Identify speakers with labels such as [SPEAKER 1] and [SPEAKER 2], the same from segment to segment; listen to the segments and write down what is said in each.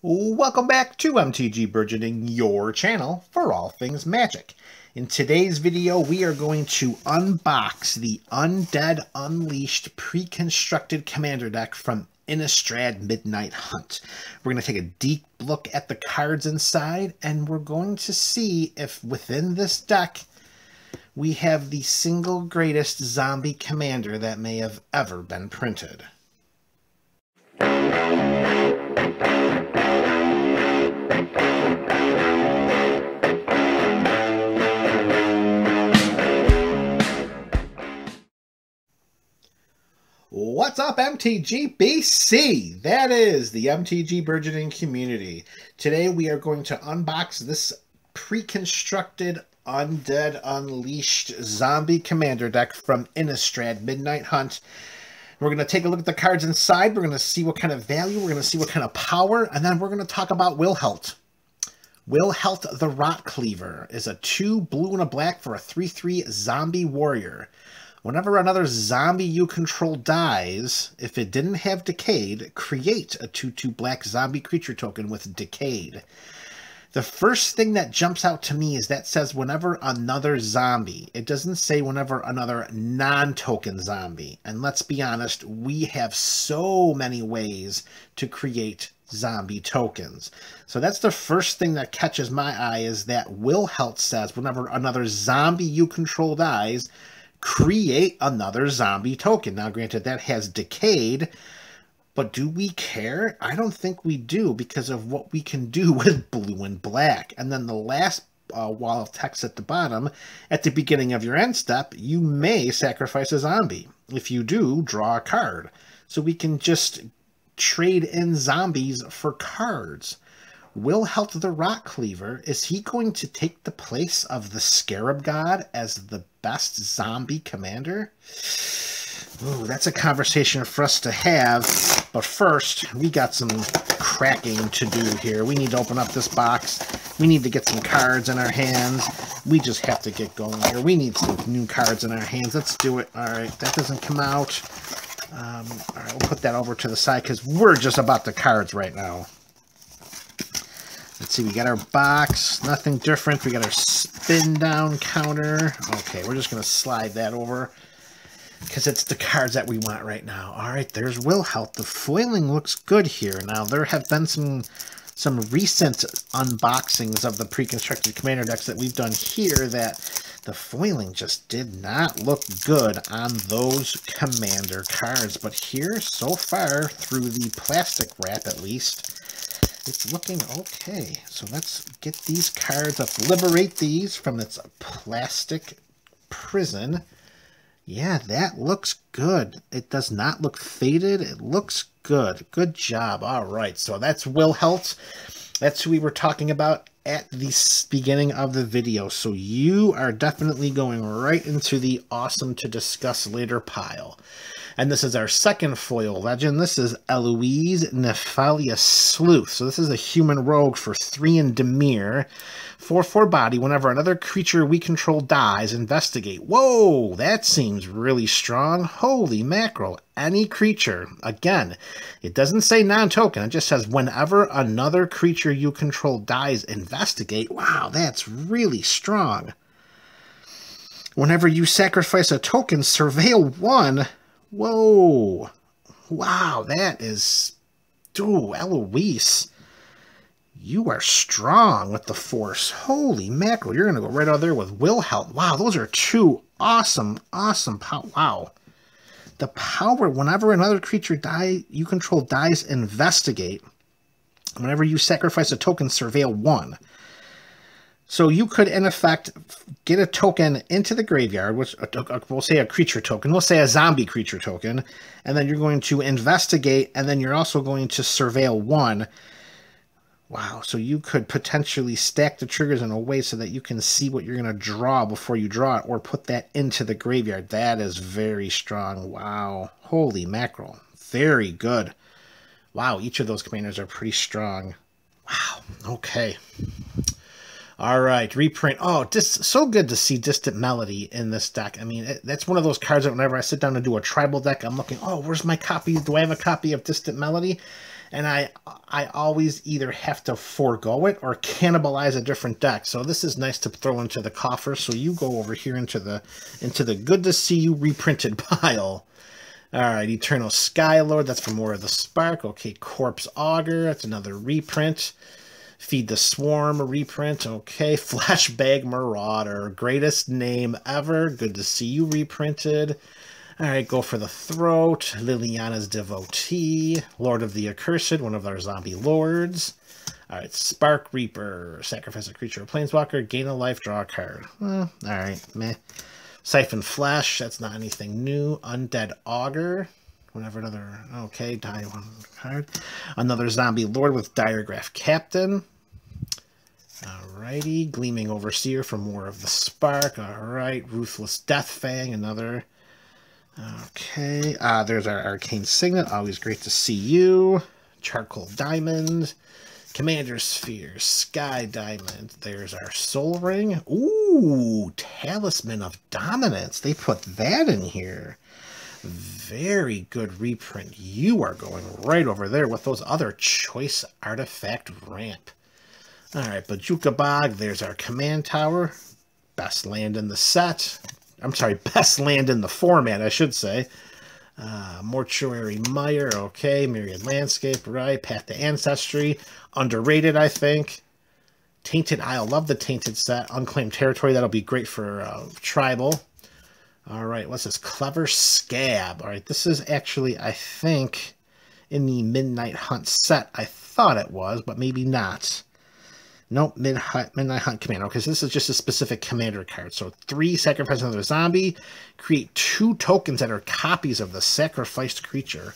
[SPEAKER 1] Welcome back to MTG Burgeoning, your channel for all things magic. In today's video, we are going to unbox the Undead Unleashed pre-constructed commander deck from Innistrad Midnight Hunt. We're going to take a deep look at the cards inside, and we're going to see if within this deck we have the single greatest zombie commander that may have ever been printed. What's up, MTGBC? That is the MTG Burgeoning Community. Today we are going to unbox this pre-constructed Undead Unleashed Zombie Commander deck from Innistrad Midnight Hunt. We're going to take a look at the cards inside. We're going to see what kind of value, we're going to see what kind of power, and then we're going to talk about Wilhelt. Wilhelt the Rot Cleaver is a 2 blue and a black for a 3-3 zombie warrior. Whenever another zombie you control dies, if it didn't have Decayed, create a 2-2 black zombie creature token with Decayed. The first thing that jumps out to me is that says whenever another zombie. It doesn't say whenever another non-token zombie. And let's be honest, we have so many ways to create zombie tokens. So that's the first thing that catches my eye is that Wilhelt says whenever another zombie you control dies, create another zombie token. Now, granted, that has decayed, but do we care? I don't think we do because of what we can do with blue and black. And then the last uh, wall of text at the bottom, at the beginning of your end step, you may sacrifice a zombie. If you do, draw a card. So we can just trade in zombies for cards. Wilhelt the Rot Cleaver, is he going to take the place of the Scarab God as the best zombie commander? Ooh, that's a conversation for us to have. But first, we got some cracking to do here. We need to open up this box. We need to get some cards in our hands. We just have to get going here. We need some new cards in our hands. Let's do it. All right, that doesn't come out. Um, all right, we'll put that over to the side because we're just about the cards right now. Let's see, we got our box, nothing different. We got our spin down counter. Okay, we're just going to slide that over because it's the cards that we want right now. All right, there's Wilhelt. The foiling looks good here. Now, there have been some some recent unboxings of the pre-constructed commander decks that we've done here that the foiling just did not look good on those commander cards. But here, so far, through the plastic wrap at least, it's looking okay. So let's get these cards up, liberate these from its plastic prison. Yeah, that looks good. It does not look faded. It looks good. Good job. All right, so that's Wilhelt. That's who we were talking about at the beginning of the video, so you are definitely going right into the awesome to discuss later pile. And this is our second foil legend. This is Eloise Nephalia Sleuth. So this is a human rogue for three and Dimir 4 4 body whenever another creature we control dies, investigate. Whoa, that seems really strong. Holy mackerel. Any creature. Again, it doesn't say non token, it just says whenever another creature you control dies, investigate. Wow, that's really strong. Whenever you sacrifice a token, surveil one. Whoa. Wow, that is. Ooh, Eloise. You are strong with the Force. Holy mackerel, you're going to go right out there with Wilhelt. Wow, those are two awesome, awesome power. Wow. The power, whenever another creature die you control dies, investigate. Whenever you sacrifice a token, surveil one. So you could, in effect, get a token into the graveyard, which we'll say a creature token, we'll say a zombie creature token, and then you're going to investigate, and then you're also going to surveil one. Wow, so you could potentially stack the triggers in a way so that you can see what you're going to draw before you draw it, or put that into the graveyard. That is very strong. Wow, holy mackerel. Very good. Wow, each of those commanders are pretty strong. Wow, okay. All right, reprint. Oh, just so good to see Distant Melody in this deck. I mean, it, that's one of those cards that whenever I sit down to do a tribal deck, I'm looking, oh, where's my copy? Do I have a copy of Distant Melody? And I I always either have to forego it or cannibalize a different deck. So this is nice to throw into the coffer. So you go over here into the into the good to see you reprinted pile. All right, Eternal Skylord, that's for more of the Spark. Okay, Corpse Augur, that's another reprint. Feed the Swarm, reprint. Okay, Fleshbag Marauder, greatest name ever. Good to see you reprinted. All right, go for the throat. Liliana's Devotee. Lord of the Accursed, one of our zombie lords. All right, Spark Reaper. Sacrifice a creature or planeswalker. Gain a life, draw a card. Well, all right, meh. Syphon Flesh, that's not anything new. Undead Augur. Whenever another, okay, die one card. Another Zombie Lord with Diregraf Captain. Alrighty, Gleaming Overseer for more of the Spark. Alright, Ruthless Deathfang, another Okay, uh, there's our Arcane Signet. Always great to see you. Charcoal Diamond. Commander Sphere. Sky Diamond. There's our Soul Ring. Ooh, Talisman of Dominance. They put that in here. Very good reprint. You are going right over there with those other choice artifact ramp. All right, Bojuka Bog. There's our command tower. Best land in the set. I'm sorry, best land in the format, I should say. Uh, Mortuary Mire, okay. Myriad Landscape, right. Path to Ancestry, underrated, I think. Tainted Isle, love the Tainted set. Unclaimed Territory, that'll be great for uh, Tribal. All right, what's this? Cleaver Skaab. All right, this is actually, I think, in the Midnight Hunt set. I thought it was, but maybe not. Nope, Midnight, Midnight Hunt Commander. So this is just a specific commander card. So three sacrifice another zombie. Create two tokens that are copies of the sacrificed creature.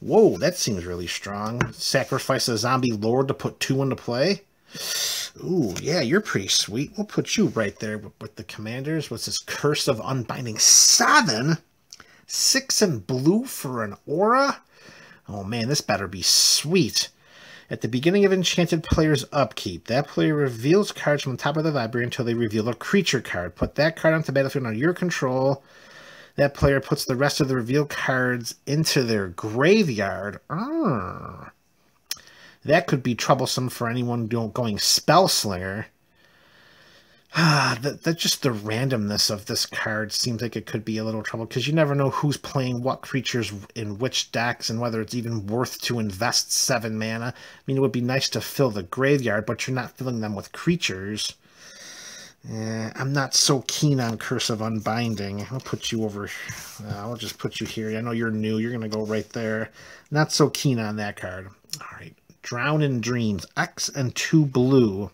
[SPEAKER 1] Whoa, that seems really strong. Sacrifice a zombie lord to put two into play. Ooh, yeah, you're pretty sweet. We'll put you right there with the commanders. What's this? Curse of Unbinding. Seven? Six and blue for an aura? Oh man, this better be sweet. At the beginning of Enchanted Player's upkeep, that player reveals cards from the top of the library until they reveal a creature card. Put that card onto the battlefield under your control. That player puts the rest of the revealed cards into their graveyard. Ah. That could be troublesome for anyone going Spell Slinger. Ah, that, that just the randomness of this card seems like it could be a little trouble because you never know who's playing what creatures in which decks and whether it's even worth to invest seven mana. I mean, it would be nice to fill the graveyard, but you're not filling them with creatures. Eh, I'm not so keen on Curse of Unbinding. I'll put you over. Uh, I'll just put you here. I know you're new. You're going to go right there. Not so keen on that card. All right. Drown in Dreams. X and 2 blue.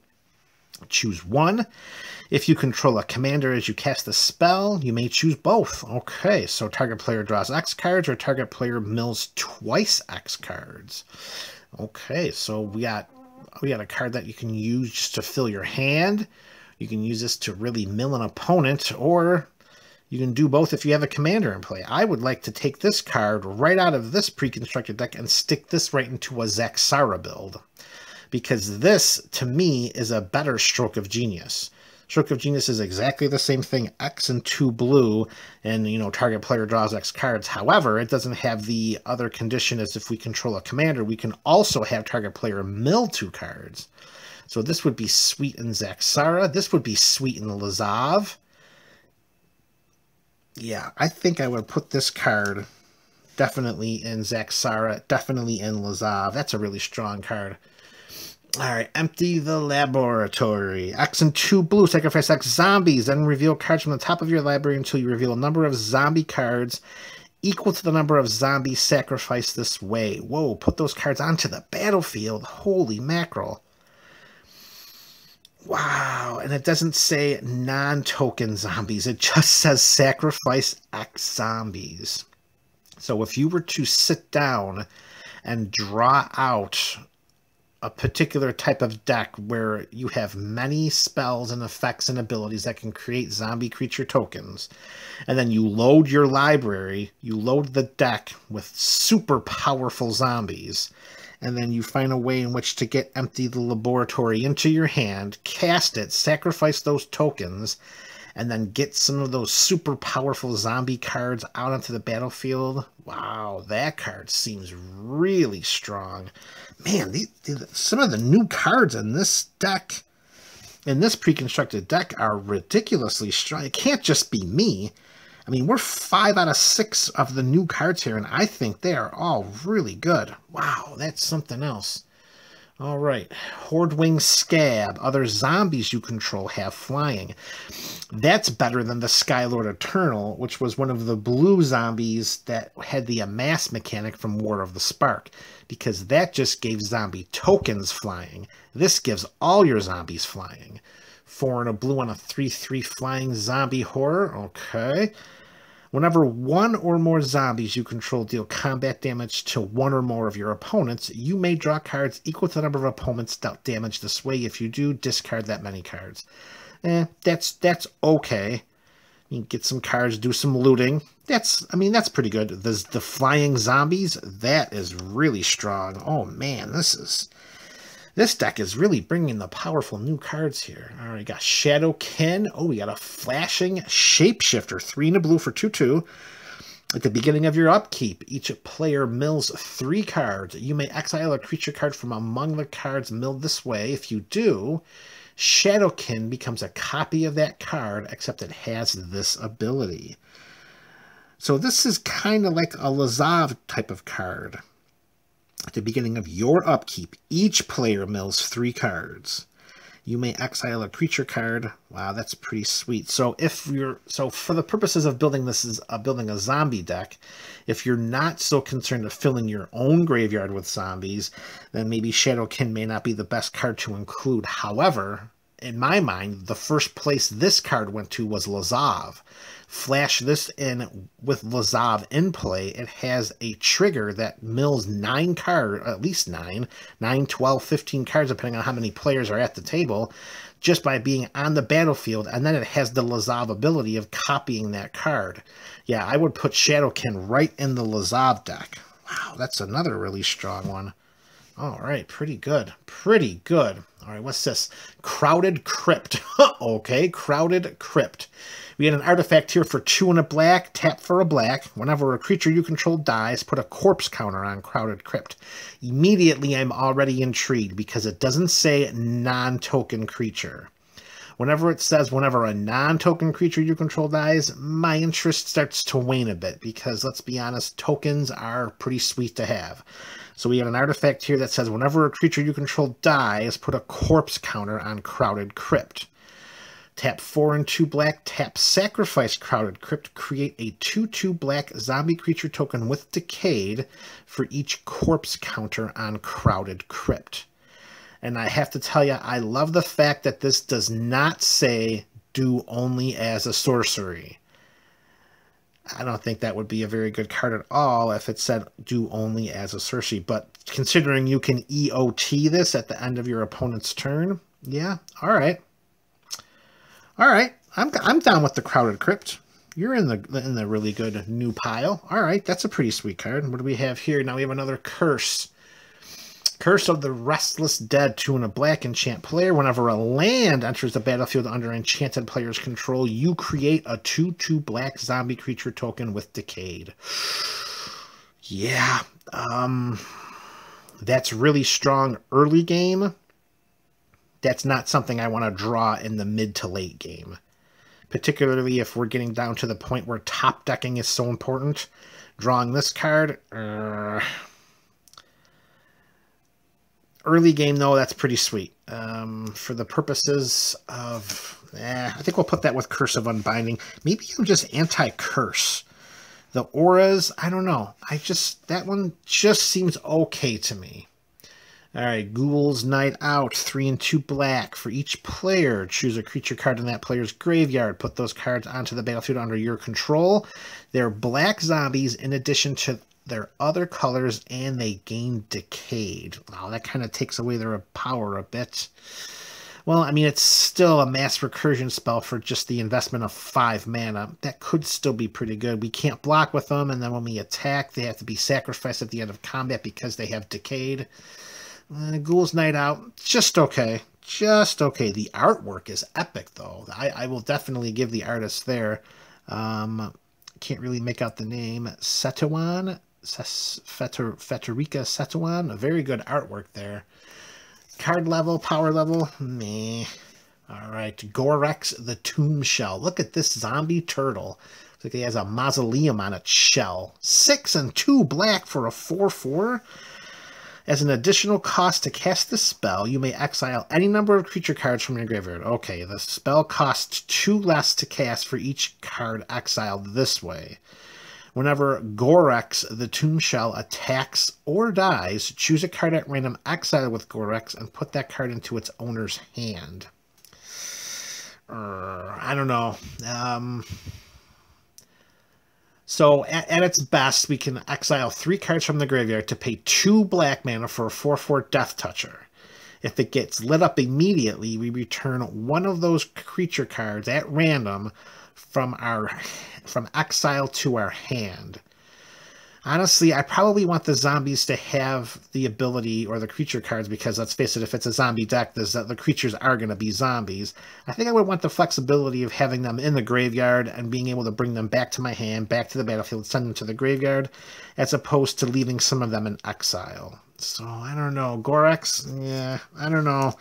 [SPEAKER 1] Choose one. If you control a commander as you cast the spell, you may choose both. Okay, so target player draws X cards or target player mills twice X cards. Okay, so we got we got a card that you can use just to fill your hand. You can use this to really mill an opponent, or you can do both if you have a commander in play. I would like to take this card right out of this pre-constructed deck and stick this right into a Zaxara build because this, to me, is a better stroke of genius. Stroke of Genius is exactly the same thing, X and 2 blue, and, you know, target player draws X cards. However, it doesn't have the other condition as if we control a commander, we can also have target player mill 2 cards. So this would be sweet in Zaxara. This would be sweet in Lazav. Yeah, I think I would put this card definitely in Zaxara, definitely in Lazav. That's a really strong card. All right, empty the laboratory. X and 2 blue, sacrifice X zombies, then reveal cards from the top of your library until you reveal a number of zombie cards equal to the number of zombies sacrificed this way. Whoa, put those cards onto the battlefield. Holy mackerel. Wow, and it doesn't say non-token zombies. It just says sacrifice X zombies. So if you were to sit down and draw out a particular type of deck where you have many spells and effects and abilities that can create zombie creature tokens. And then you load your library, you load the deck with super powerful zombies. And then you find a way in which to get Empty the Laboratory into your hand, cast it, sacrifice those tokens, and then get some of those super powerful zombie cards out onto the battlefield. Wow, that card seems really strong. Man, these, some of the new cards in this deck, in this pre-constructed deck, are ridiculously strong. It can't just be me. I mean, we're five out of six of the new cards here, and I think they are all really good. Wow, that's something else. All right, Hordewing Skaab. Other zombies you control have flying. That's better than the Skylord Eternal, which was one of the blue zombies that had the amass mechanic from War of the Spark, because that just gave zombie tokens flying. This gives all your zombies flying. Four and a blue on a 3-3 flying zombie horror. Okay. Whenever one or more zombies you control deal combat damage to one or more of your opponents, you may draw cards equal to the number of opponents dealt damage this way. If you do, discard that many cards. Eh, that's that's okay. You get some cards, do some looting. That's, I mean, that's pretty good. The, the flying zombies, that is really strong. Oh man, this is this deck is really bringing the powerful new cards here. All right, got Shadow Shadowkin. Oh, we got a flashing shapeshifter. Three in a blue for 2-2. At the beginning of your upkeep, each player mills three cards. You may exile a creature card from among the cards milled this way. If you do, Shadowkin becomes a copy of that card, except it has this ability. So this is kind of like a Lazav type of card. At the beginning of your upkeep, each player mills three cards. You may exile a creature card. Wow, that's pretty sweet. So if you're so for the purposes of building this is uh, building a zombie deck, if you're not so concerned with filling your own graveyard with zombies, then maybe Shadowkin may not be the best card to include. However, in my mind, the first place this card went to was Lazav flash this in with Lazav in play, it has a trigger that mills nine cards, at least nine, 9, 12, 15 cards, depending on how many players are at the table, just by being on the battlefield. And then it has the Lazav ability of copying that card. Yeah, I would put Shadowkin right in the Lazav deck. Wow, that's another really strong one. All right, pretty good. Pretty good. All right, what's this? Crowded Crypt. okay, Crowded Crypt. We had an artifact here for two and a black, tap for a black. Whenever a creature you control dies, put a corpse counter on Crowded Crypt. Immediately, I'm already intrigued because it doesn't say non-token creature. Whenever it says whenever a non-token creature you control dies, my interest starts to wane a bit because, let's be honest, tokens are pretty sweet to have. So we have an artifact here that says whenever a creature you control dies, put a corpse counter on Crowded Crypt. Tap 4 and 2 black, tap Sacrifice Crowded Crypt, create a 2-2 black zombie creature token with Decayed for each corpse counter on Crowded Crypt. And I have to tell you, I love the fact that this does not say do only as a sorcery. I don't think that would be a very good card at all if it said do only as a sorcery. But considering you can EOT this at the end of your opponent's turn, yeah, all right. All right, I'm I'm down with the crowded crypt. You're in the in the really good new pile. All right, that's a pretty sweet card. What do we have here? Now we have another curse. Curse of the Restless Dead, to a black enchant player. Whenever a land enters the battlefield under enchanted player's control, you create a 2-2 black zombie creature token with Decayed. Yeah, um, that's really strong early game that's not something I want to draw in the mid to late game. Particularly if we're getting down to the point where top decking is so important. Drawing this card... Uh, early game, though, that's pretty sweet. Um, for the purposes of... Eh, I think we'll put that with Curse of Unbinding. Maybe I'm just anti-curse. The auras, I don't know. I just... That one just seems okay to me. All right, Ghoul's Night Out, three and two black. For each player, choose a creature card in that player's graveyard. Put those cards onto the battlefield under your control. They're black zombies in addition to their other colors, and they gain Decayed. Wow, that kind of takes away their power a bit. Well, I mean, it's still a mass recursion spell for just the investment of five mana. That could still be pretty good. We can't block with them, and then when we attack, they have to be sacrificed at the end of combat because they have Decayed. Uh, Ghoul's Night Out, just okay. just okay. The artwork is epic, though. I, I will definitely give the artist there. Um, can't really make out the name. Feter, Federica Setuan. A very good artwork there. Card level, power level, meh. All right, Gorex the Tomb Shell. Look at this zombie turtle. Looks like he has a mausoleum on its shell. Six and two black for a 4-4. As an additional cost to cast the spell, you may exile any number of creature cards from your graveyard. Okay, the spell costs two less to cast for each card exiled this way. Whenever Gorex, the Tomb Shell, attacks or dies, choose a card at random exile with Gorex and put that card into its owner's hand. Uh, I don't know. Um, so at, at, its best, we can exile three cards from the graveyard to pay two black mana for a 4-4 Death Toucher. If it gets lit up immediately, we return one of those creature cards at random from our from exile to our hand. Honestly, I probably want the zombies to have the ability or the creature cards because let's face it, if it's a zombie deck, the, the creatures are going to be zombies. I think I would want the flexibility of having them in the graveyard and being able to bring them back to my hand, back to the battlefield, send them to the graveyard, as opposed to leaving some of them in exile. So, I don't know. Gorex? Yeah, I don't know.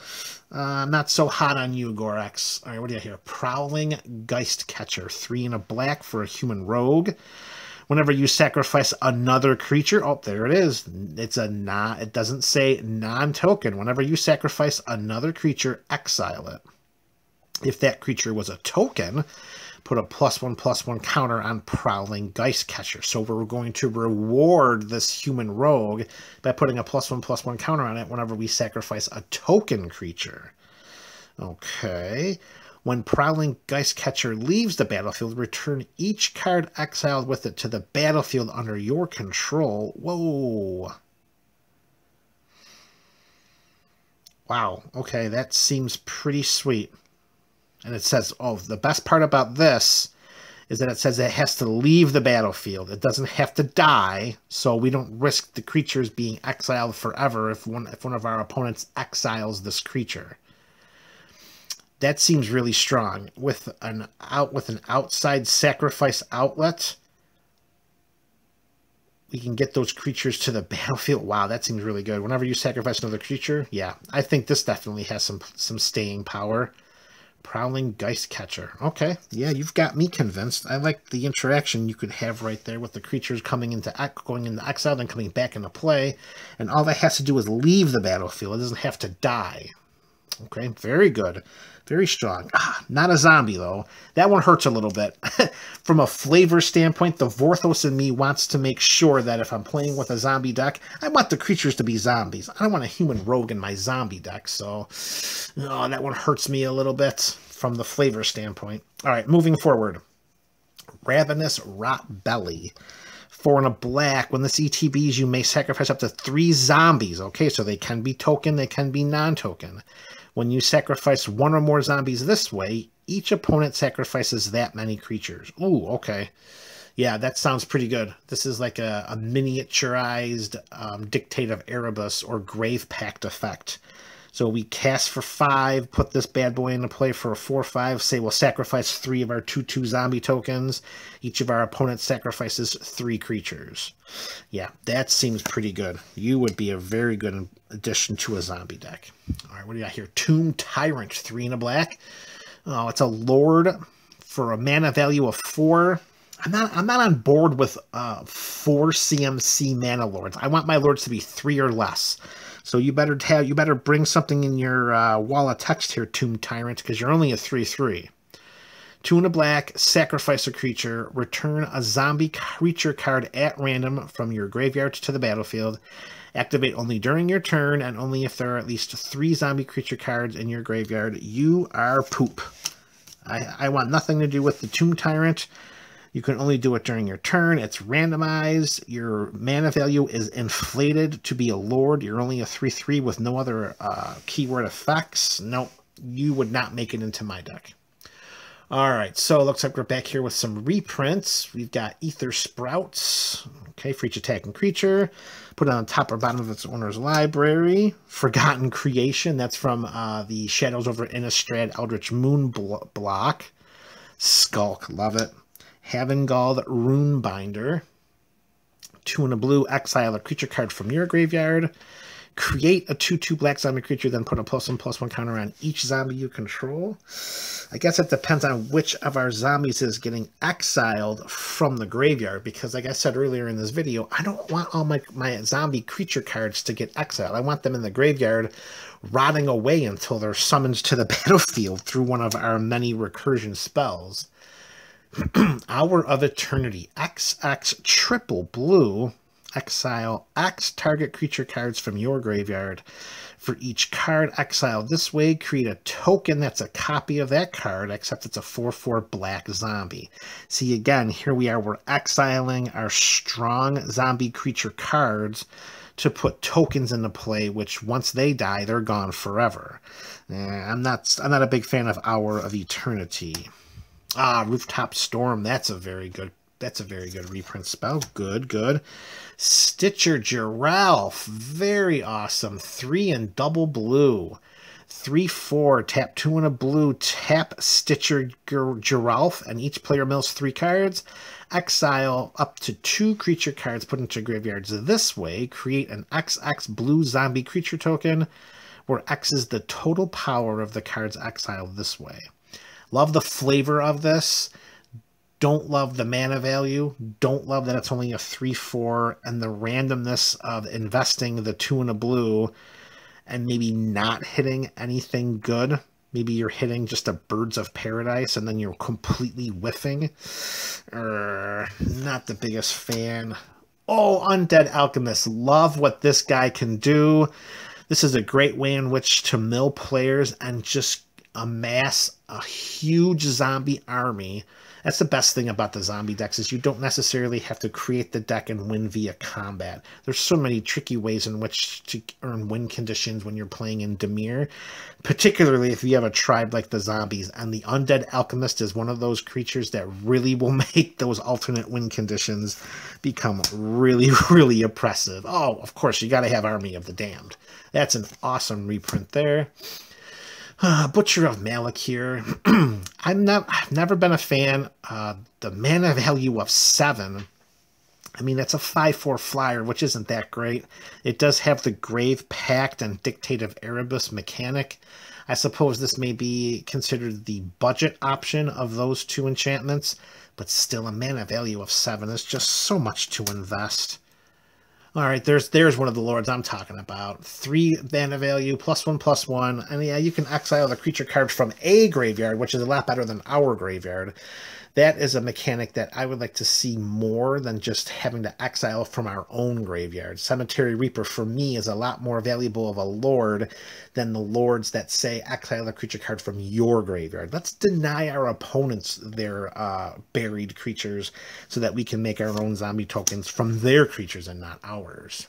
[SPEAKER 1] Uh, not so hot on you, Gorex. All right, what do you hear? Prowling Geist Catcher. Three and a black for a human rogue whenever you sacrifice another creature, oh, there it is. It's a non, it doesn't say non-token. Whenever you sacrifice another creature, exile it. If that creature was a token, put a plus one plus one counter on Prowling Geist Catcher. So we're going to reward this human rogue by putting a plus one plus one counter on it whenever we sacrifice a token creature. Okay. When Prowling Geist Catcher leaves the battlefield, return each card exiled with it to the battlefield under your control. Whoa. Wow, okay, that seems pretty sweet. And it says, oh, the best part about this is that it says it has to leave the battlefield. It doesn't have to die, so we don't risk the creatures being exiled forever if one if one of our opponents exiles this creature. That seems really strong. With an out with an outside sacrifice outlet we can get those creatures to the battlefield. Wow that seems really good. Whenever you sacrifice another creature yeah i think this definitely has some some staying power prowling geist catcher. Okay yeah you've got me convinced. I like the interaction you could have right there with the creatures coming into act, going into exile and coming back into play and all that has to do is leave the battlefield. It doesn't have to die okay very good very strong. Ah, not a zombie, though. That one hurts a little bit. From a flavor standpoint, the Vorthos in me wants to make sure that if I'm playing with a zombie deck, I want the creatures to be zombies. I don't want a human rogue in my zombie deck, so oh, that one hurts me a little bit from the flavor standpoint. All right, moving forward. Ravenous Rot Belly. Four and a black. When this ETBs, you may sacrifice up to three zombies. Okay, so they can be token, they can be non-token. When you sacrifice one or more zombies this way, each opponent sacrifices that many creatures. Ooh, okay. Yeah, that sounds pretty good. This is like a, a miniaturized um, Dictate of Erebus or Grave Pact effect. So we cast for five, put this bad boy into play for a four five. Say we'll sacrifice three of our two two zombie tokens. Each of our opponents sacrifices three creatures. Yeah, that seems pretty good. You would be a very good addition to a zombie deck. All right, what do you got here? Tomb Tyrant, three in a black. Oh, it's a lord for a mana value of four. I'm not I'm not on board with uh, four CMC mana lords. I want my lords to be three or less. So you better have you better bring something in your uh, wall of text here, Tomb Tyrant, because you're only a three three. Two in a black, sacrifice a creature, return a zombie creature card at random from your graveyard to the battlefield. Activate only during your turn and only if there are at least three zombie creature cards in your graveyard. You are poop. I, I want nothing to do with the Tomb Tyrant. You can only do it during your turn. It's randomized. Your mana value is inflated to be a lord. You're only a 3-3 with no other uh, keyword effects. Nope, you would not make it into my deck. All right, so it looks like we're back here with some reprints. We've got Aetherspouts, okay, for each attacking creature. Put it on top or bottom of its owner's library. Forgotten Creation, that's from uh, the Shadows over Innistrad Eldritch Moon blo block. Skulk, love it. Havengul Runebinder. Two in a blue, exile a creature card from your graveyard. Create a 2-2 black zombie creature, then put a plus one plus one counter on each zombie you control. I guess it depends on which of our zombies is getting exiled from the graveyard, because like I said earlier in this video, I don't want all my, my zombie creature cards to get exiled. I want them in the graveyard rotting away until they're summoned to the battlefield through one of our many recursion spells. Hour of Eternity, XX triple blue, exile X target creature cards from your graveyard. For each card exiled this way, create a token that's a copy of that card, except it's a 4-4 black zombie. See, again, here we are, we're exiling our strong zombie creature cards to put tokens into play, which once they die, they're gone forever. Eh, I'm not I'm not a big fan of Hour of Eternity. Ah, Rooftop Storm, that's a very good that's a very good reprint spell. Good, good. Stitcher Geralf. Very awesome. Three and double blue. Three, four. Tap two and a blue. Tap Stitcher Geralf. And each player mills three cards. Exile up to two creature cards put into graveyards this way. Create an XX blue zombie creature token where X is the total power of the cards exiled this way. Love the flavor of this don't love the mana value, don't love that it's only a 3-4, and the randomness of investing the two in a blue and maybe not hitting anything good. Maybe you're hitting just a Birds of Paradise and then you're completely whiffing. Uh, not the biggest fan. Oh, Undead Alchemist. Love what this guy can do. This is a great way in which to mill players and just amass a huge zombie army that's the best thing about the zombie decks is you don't necessarily have to create the deck and win via combat. There's so many tricky ways in which to earn win conditions when you're playing in Dimir, particularly if you have a tribe like the zombies. And the Undead Alchemist is one of those creatures that really will make those alternate win conditions become really, really oppressive. Oh, of course, you got to have Army of the Damned. That's an awesome reprint there. Uh, Butcher of Malakir. I'm not. I've never been a fan. Uh, the mana value of seven. I mean, it's a 5-4 flyer, which isn't that great. It does have the Grave Pact and Dictate of Erebus mechanic. I suppose this may be considered the budget option of those two enchantments, but still a mana value of 7 is just so much to invest. All right, there's there's one of the lords I'm talking about. Three mana value, plus one, plus one. And yeah, you can exile the creature card from a graveyard, which is a lot better than our graveyard that is a mechanic that I would like to see more than just having to exile from our own graveyard. Cemetery Reaper for me is a lot more valuable of a lord than the lords that say exile a creature card from your graveyard. Let's deny our opponents their uh, buried creatures so that we can make our own zombie tokens from their creatures and not ours.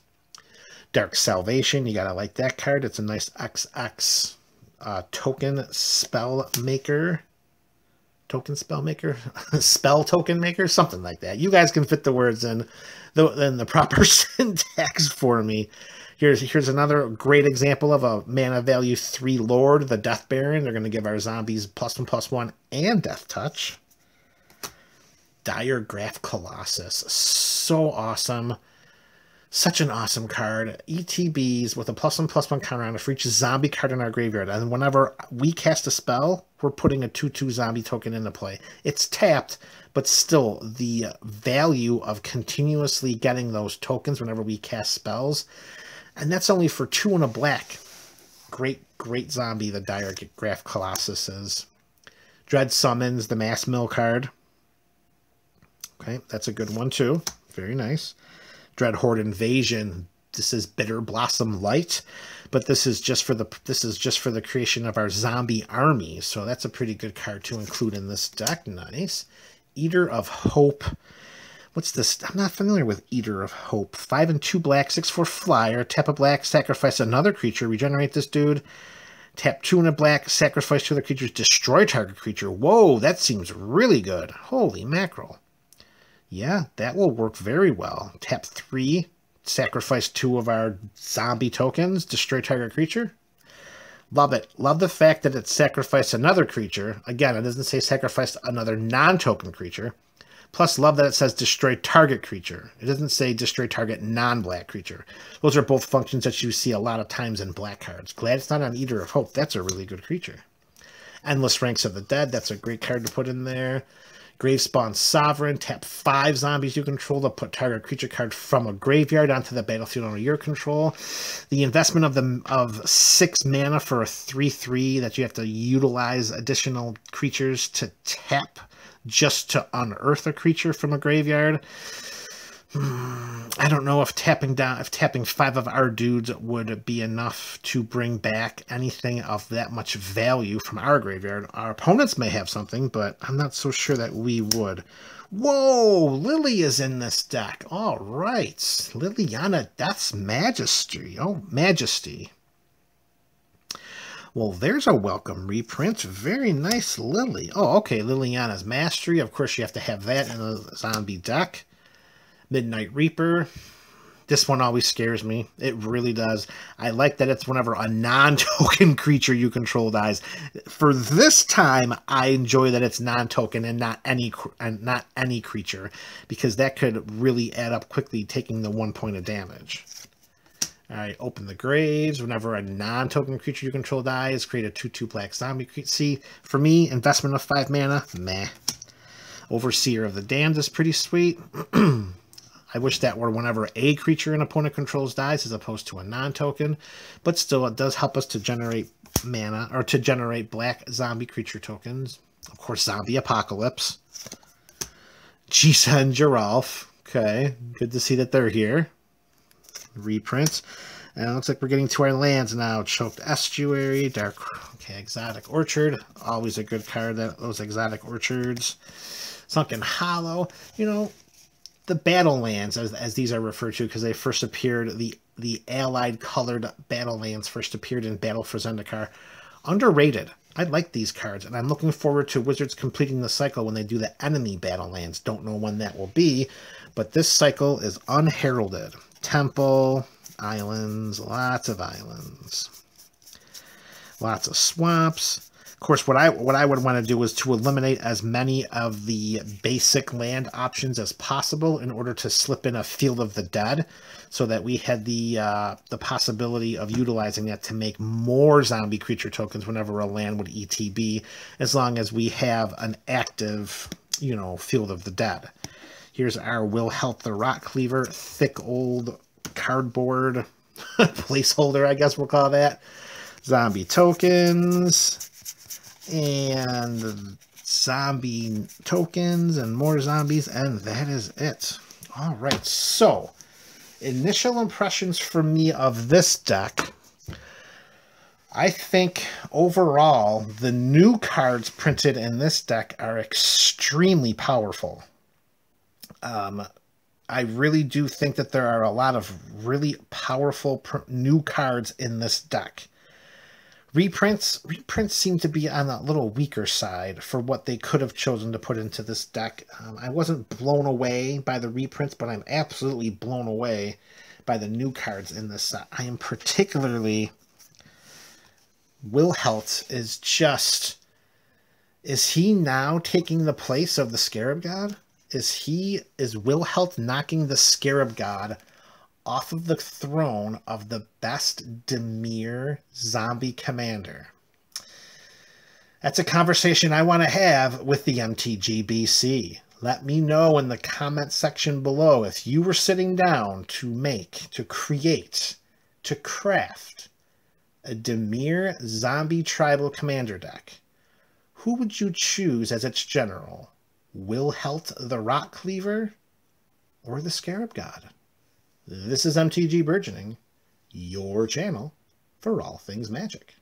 [SPEAKER 1] Dark Salvation, you gotta like that card. It's a nice XX uh, token spell maker token spell maker, spell token maker, something like that. You guys can fit the words in the, in the proper syntax for me. Here's here's another great example of a mana value three lord, the Death Baron. They're going to give our zombies plus one plus one and death touch. Diregraf Colossus, so awesome. Such an awesome card. ETBs with a plus one plus one counter on it for each zombie card in our graveyard. And whenever we cast a spell, we're putting a 2-2 zombie token into play. It's tapped, but still the value of continuously getting those tokens whenever we cast spells. And that's only for two and a black. Great, great zombie, the Diregraf Colossus is. Dread Summons, the Mass Mill card. Okay, that's a good one too. Very nice. Dreadhorde Invasion. This is Bitter Blossom Light, but this is just for the this is just for the creation of our zombie army. So that's a pretty good card to include in this deck. Nice. Eater of Hope. What's this? I'm not familiar with Eater of Hope. Five and two black, six for flyer. Tap a black, sacrifice another creature, regenerate this dude. Tap two in a black, sacrifice two other creatures, destroy target creature. Whoa, that seems really good. Holy mackerel. Yeah, that will work very well. Tap three, sacrifice two of our zombie tokens, destroy target creature. Love it. Love the fact that it sacrificed another creature. Again, it doesn't say sacrifice another non-token creature. Plus, love that it says destroy target creature. It doesn't say destroy target non-black creature. Those are both functions that you see a lot of times in black cards. Glad it's not on Eater of Hope. That's a really good creature. Endless Ranks of the Dead. That's a great card to put in there. Gravespawn Sovereign. Tap five zombies you control to put target creature card from a graveyard onto the battlefield under your control. The investment of the of six mana for a 3-3 that you have to utilize additional creatures to tap just to unearth a creature from a graveyard. I don't know if tapping down, if tapping five of our dudes would be enough to bring back anything of that much value from our graveyard. Our opponents may have something, but I'm not so sure that we would. Whoa, Lily is in this deck. All right. Liliana Death's Majesty. Oh, Majesty. Well, there's a welcome reprint. Very nice Lily. Oh, okay. Liliana's Mastery. Of course, you have to have that in a zombie deck. Midnight Reaper. This one always scares me. It really does. I like that it's whenever a non-token creature you control dies. For this time, I enjoy that it's non-token and not any and not any creature because that could really add up quickly, taking the one point of damage. All right, open the graves. Whenever a non-token creature you control dies, create a 2-2 black zombie. See, for me, investment of 5 mana, meh. Overseer of the Damned is pretty sweet. I wish that were whenever a creature an opponent controls dies as opposed to a non-token. But still, it does help us to generate mana, or to generate black zombie creature tokens. Of course, Zombie Apocalypse. Gisa and Geralf. Okay, good to see that they're here reprints. And it looks like we're getting to our lands now. Choked Estuary, Dark, okay, Exotic Orchard. Always a good card, that those Exotic Orchards. Sunken Hollow. You know, the Battlelands, as, as these are referred to, because they first appeared, the, the allied colored Battlelands first appeared in Battle for Zendikar. Underrated. I like these cards, and I'm looking forward to Wizards completing the cycle when they do the enemy Battlelands. Don't know when that will be, but this cycle is unheralded temple, islands, lots of islands, lots of swamps. Course, what I what I would want to do is to eliminate as many of the basic land options as possible in order to slip in a Field of the Dead, so that we had the uh, the possibility of utilizing that to make more zombie creature tokens whenever a land would ETB, as long as we have an active, you know, Field of the Dead. Here's our Wilhelt the Rot Cleaver, thick old cardboard placeholder, I guess we'll call that. Zombie tokens and zombie tokens and more zombies, and that is it. All right, so initial impressions for me of this deck. I think overall, the new cards printed in this deck are extremely powerful. Um, I really do think that there are a lot of really powerful new cards in this deck. Reprints reprints seem to be on that little weaker side for what they could have chosen to put into this deck. Um, I wasn't blown away by the reprints, but I'm absolutely blown away by the new cards in this set. I am particularly Wilhelt is just is he now taking the place of the Scarab God? is he is Wilhelt knocking the Scarab God off of the throne of the best Dimir zombie commander. That's a conversation I want to have with the MTGBC. Let me know in the comment section below if you were sitting down to make, to create, to craft a Dimir zombie tribal commander deck. Who would you choose as its general? Wilhelt the Rot Cleaver, or the Scarab God. This is MTG Burgeoning, your channel for all things magic.